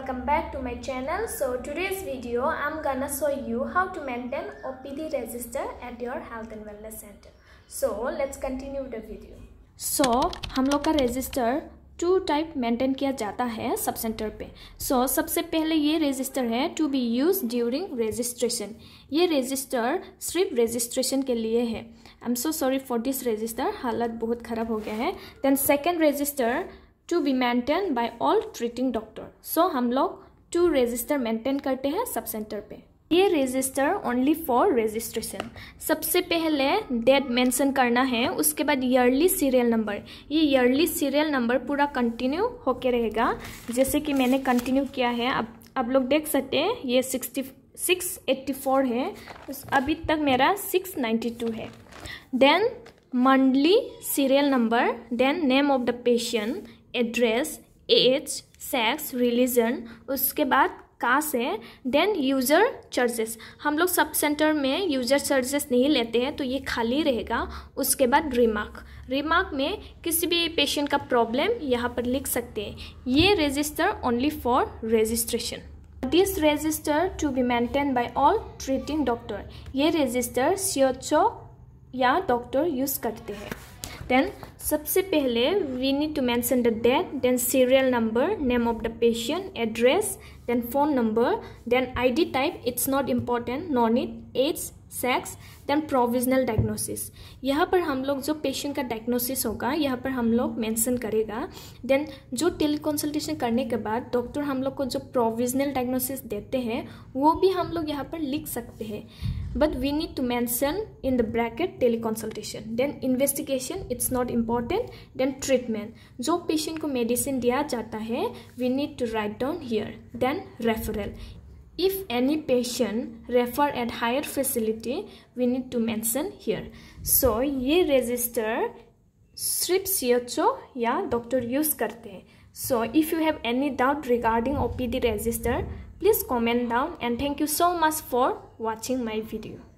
welcome back to my channel so today's video i'm gonna show you how to maintain opd register at your health and wellness center so let's continue the video so हम लोग का register two type maintain किया जाता है sub centre पे so so, सबसे पहले ये रजिस्टर है to be use during registration ये रजिस्टर सिर्फ़ रजिस्ट्रेशन के लिए है I am so sorry for this register हालत बहुत ख़राब हो गया है then second register to be maintain by all treating doctor so हम लोग टू रजिस्टर मेंटेन करते हैं सब सेंटर पे। ये रजिस्टर ओनली फॉर रजिस्ट्रेशन सबसे पहले डेट मेंशन करना है, उसके बाद ईयरली सीरियल नंबर ये ईयरली सीरियल नंबर पूरा कंटिन्यू होके रहेगा। जैसे कि मैंने कंटिन्यू किया है, अब अब लोग देख सकते हैं, ये सिक्सटी सिक्स एट्टी फोर है अभी तक मेरा सिक्स नाइन्टी टू है। Then monthly serial number then name of the patient address age sex religion उसके बाद कास्ट है देन यूज़र चार्जेस हम लोग सब सेंटर में यूज़र चार्जेस नहीं लेते हैं तो ये खाली रहेगा। उसके बाद रिमार्क रिमार्क में किसी भी पेशेंट का प्रॉब्लम यहाँ पर लिख सकते हैं। ये register only for registration this register to be maintain by all treating doctor ये रजिस्टर सी या डॉक्टर यूज़ करते हैं। देन सबसे पहले we need to mention the date then serial number name of the patient address then phone number then ID type it's not important non it age sex then provisional diagnosis यहाँ पर हम लोग जो patient का diagnosis होगा, यहाँ पर हम लोग मेंशन करेगा। देन जो टेली कंसल्टेशन करने के बाद डॉक्टर हम लोग को जो प्रोविजनल डायग्नोसिस देते हैं, वो भी हम लोग यहाँ पर लिख सकते हैं। But we need to mention in the bracket teleconsultation then investigation, it's not important. Then treatment. जो patient को medicine दिया जाता है, we need to write down here. then referral if any patient refer at higher facility we need to mention here so ये register सिर्फ सी या doctor use करते हैं so if you have any doubt regarding OPD register please comment down and thank you so much for watching my video